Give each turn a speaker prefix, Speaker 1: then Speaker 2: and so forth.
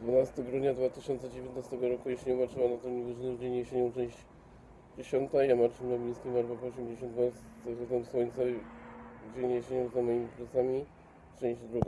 Speaker 1: 12 grudnia 2019 roku jesień obarczyła na ten wyżny dzień jesienią część 10. Ja Marcin Nobliński, Marwa 82 z zachodem słońca dzień jesienią za moimi plecami część druga.